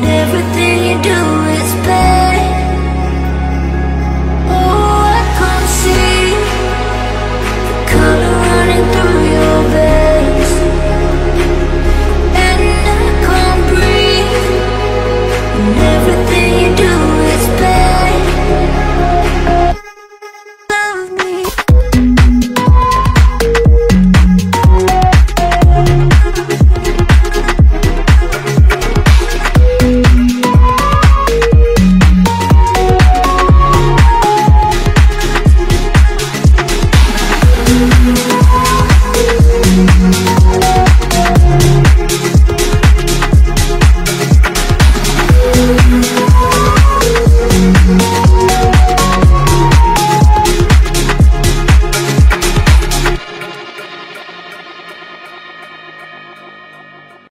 everything you do